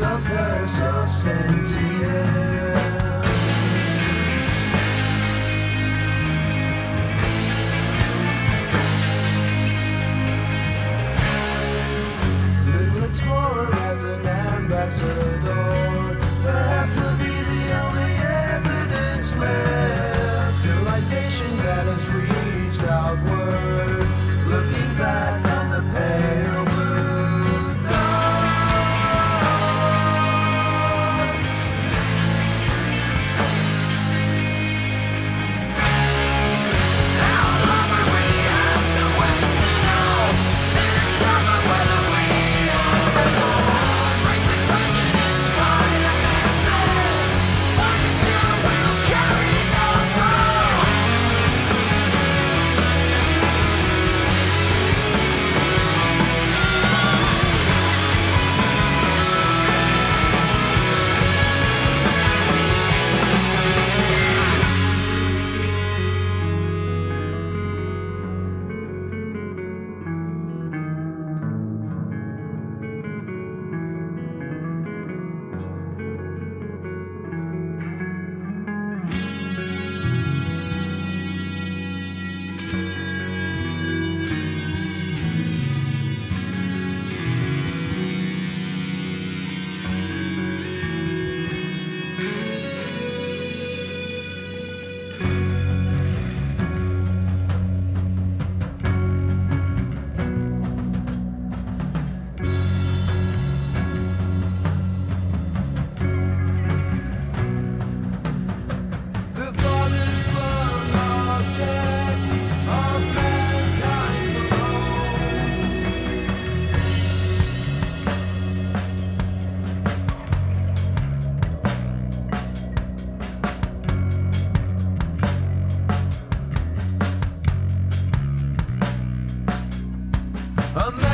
of as an ambassador. Perhaps will be the only evidence left. Civilization that has reached outward. Amazing.